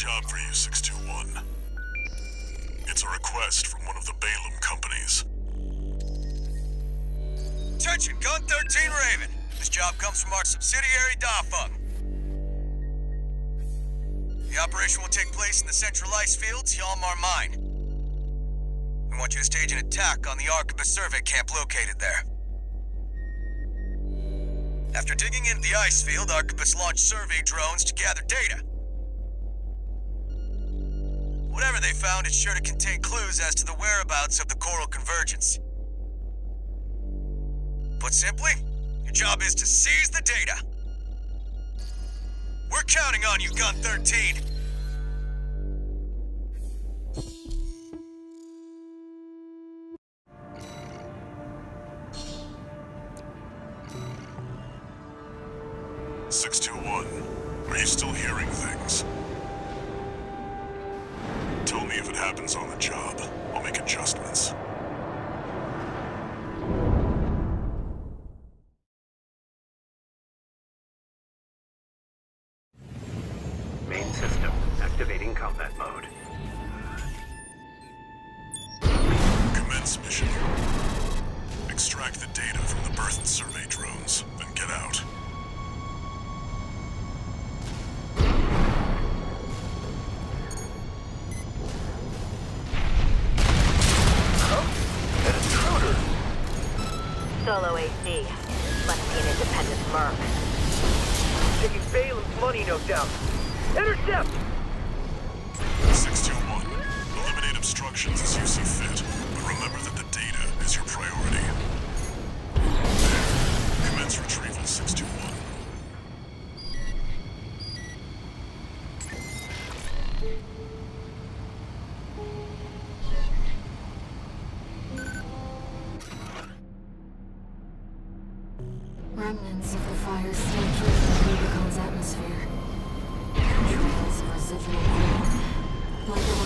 job for you, 621. It's a request from one of the Balam companies. Attention, Gun 13 Raven. This job comes from our subsidiary, Dafeng. The operation will take place in the central ice fields, Yalmar Mine. We want you to stage an attack on the Arquebus survey camp located there. After digging into the ice field, Arquebus launched survey drones to gather data. Whatever they found, it's sure to contain clues as to the whereabouts of the Coral Convergence. Put simply, your job is to seize the data. We're counting on you, Gun 13. Solo AC. Must be an independent merc. Taking Balam's money, no doubt. Intercept! 621. Eliminate obstructions as you see fit, but remember that the data is your priority. There. Commence retrieval, 621. Remnants of the fire still drift in the Rubicon's atmosphere. Trails of residual cold, like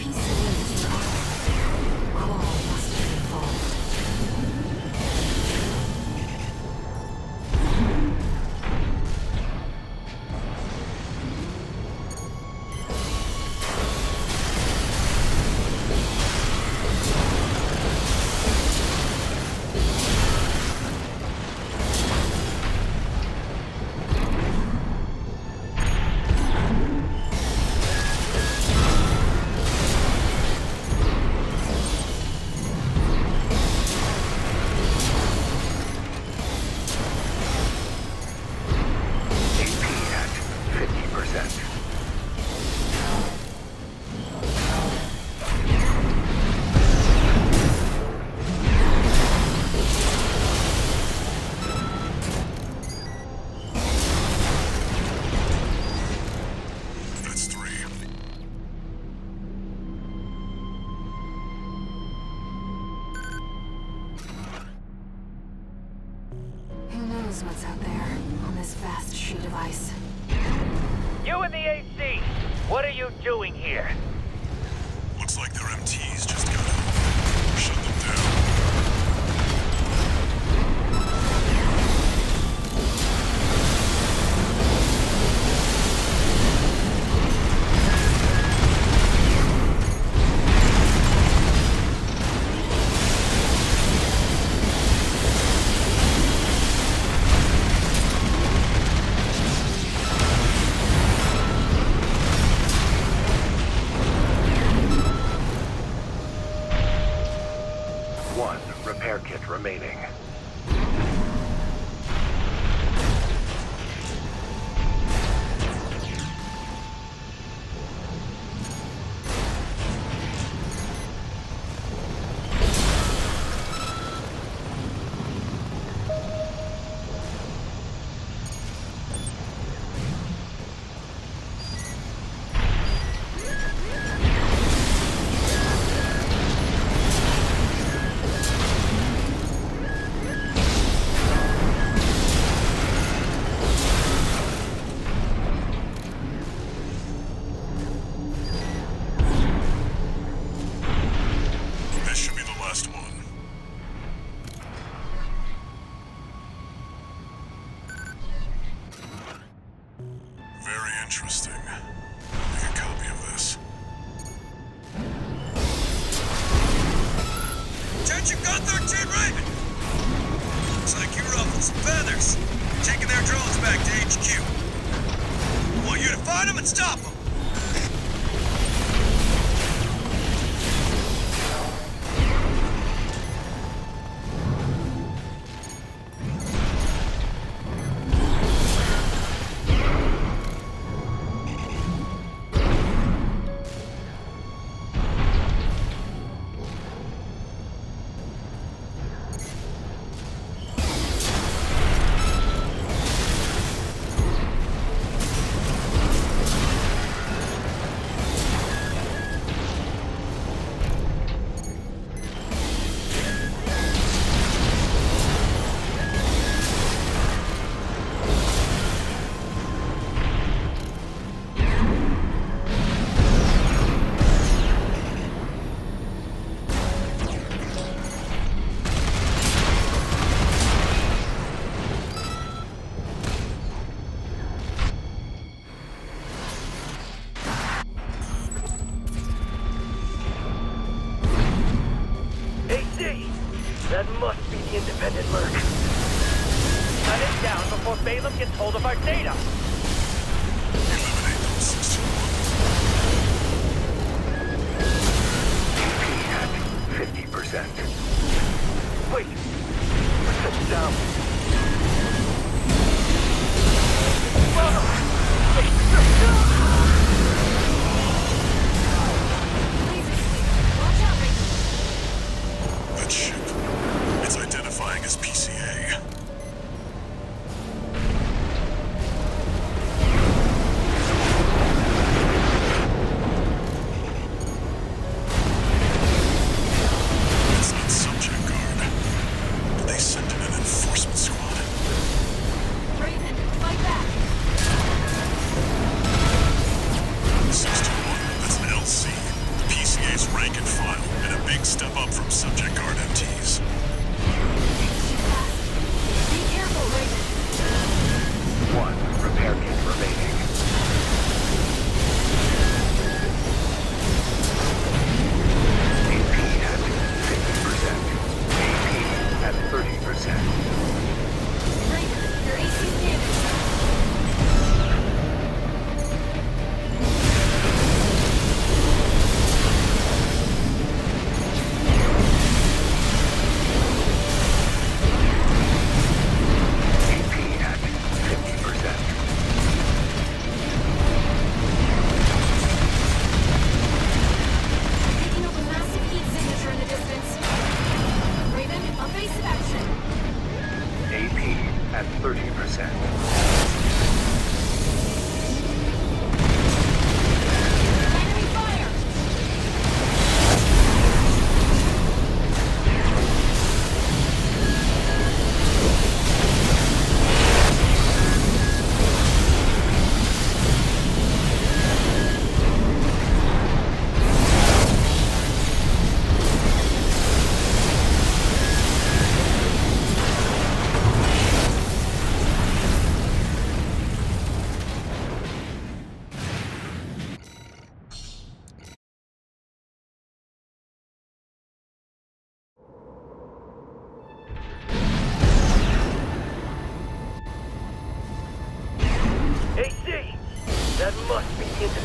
peace knows what's out there on this vast sheet of ice? You and the AC! What are you doing here? Looks like their MTs Attention, got 13 Raven! Looks like you ruffled some feathers. You're taking their drones back to HQ. I want you to find them and stop them.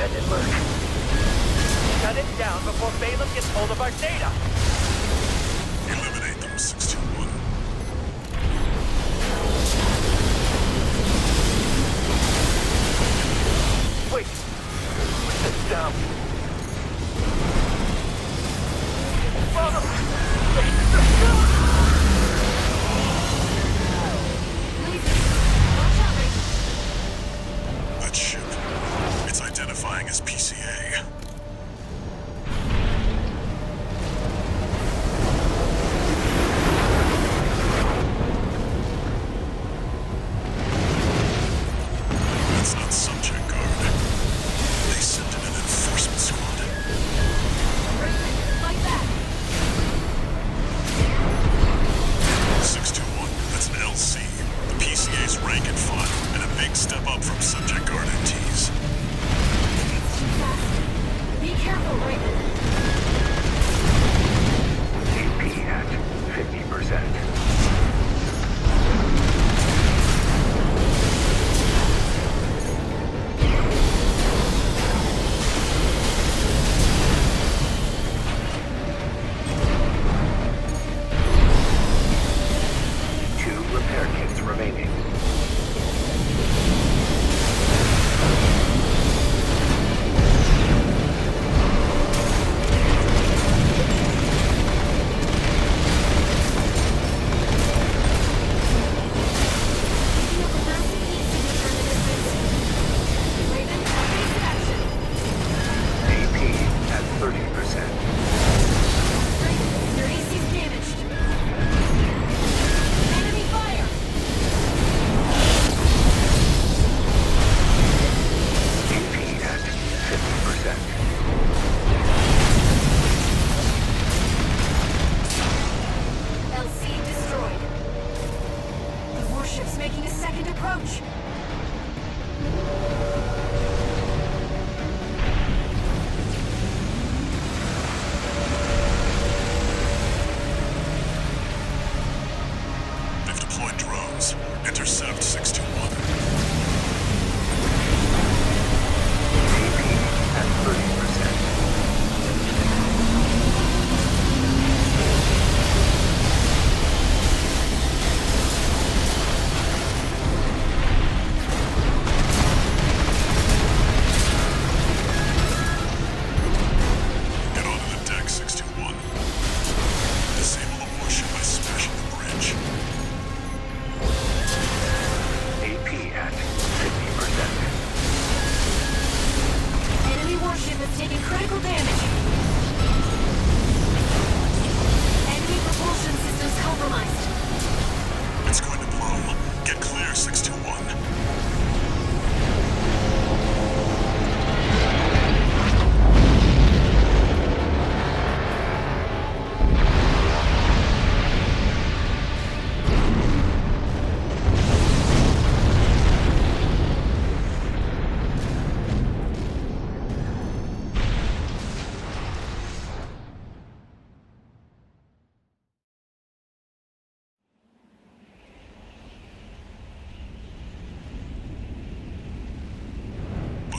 independent Merc. Shut it down before Balam gets hold of our data. Eliminate them, 61. Wait. Put this down.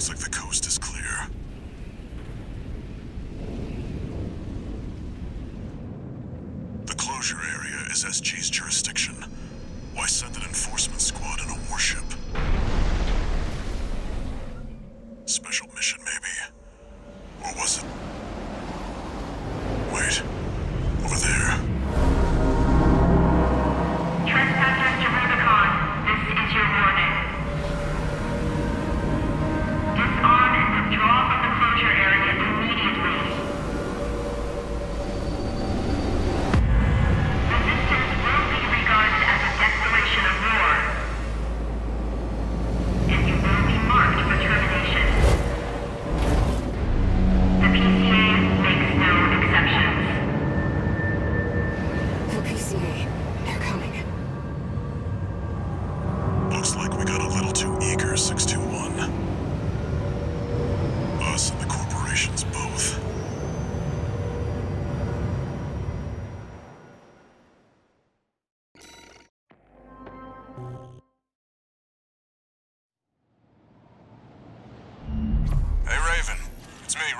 Sounds like the coast is clear. The closure area is SG's jurisdiction.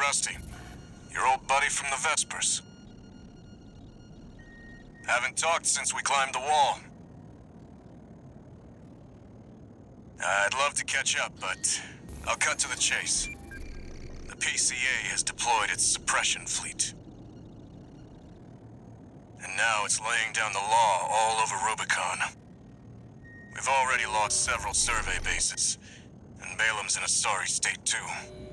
Rusty. Your old buddy from the Vespers. Haven't talked since we climbed the wall. I'd love to catch up, but I'll cut to the chase. The PCA has deployed its suppression fleet. And now it's laying down the law all over Rubicon. We've already lost several survey bases, and Balam's in a sorry state too.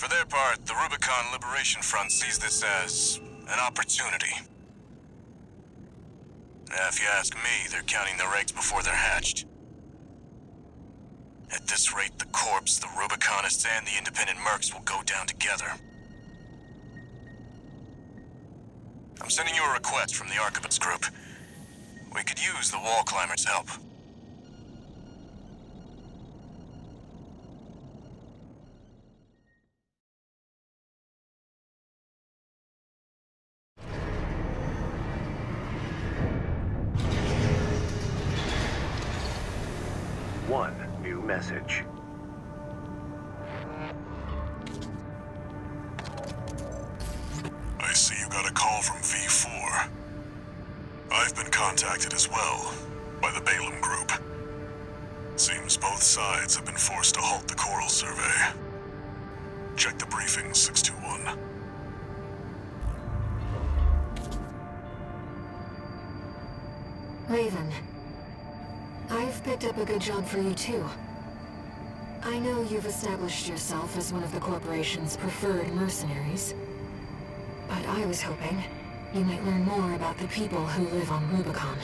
For their part, the Rubicon Liberation Front sees this as an opportunity. Now, if you ask me, they're counting their eggs before they're hatched. At this rate, the Corps, the Rubiconists, and the Independent Mercs will go down together. I'm sending you a request from the Arquebus Group. We could use the wall climbers' help. Both sides have been forced to halt the coral survey. Check the briefing, 621. Raven, I've picked up a good job for you too. I know you've established yourself as one of the corporation's preferred mercenaries. But I was hoping you might learn more about the people who live on Rubicon.